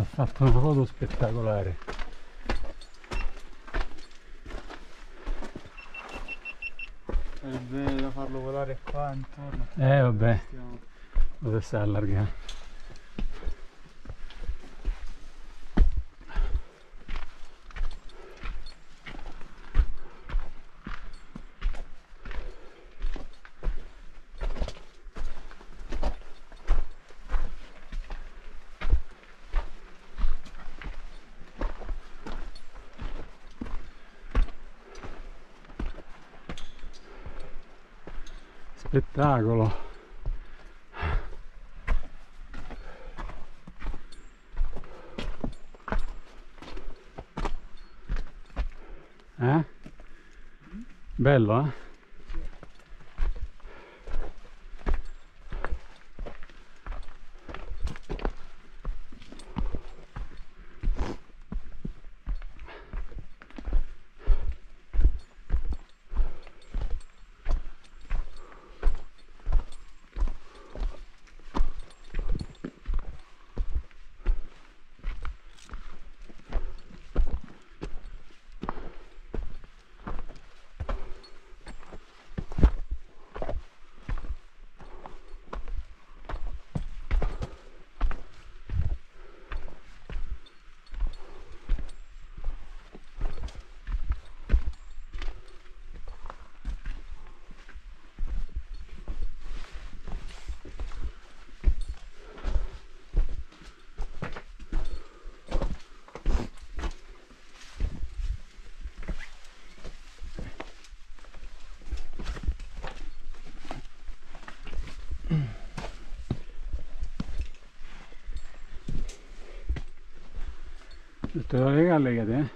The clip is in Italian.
ha fatto una foto spettacolare. Sarebbe da farlo volare qua intorno. eh vabbè. Stiamo- dove sta allargando spettacolo eh? bello eh? Dette var en anlegg.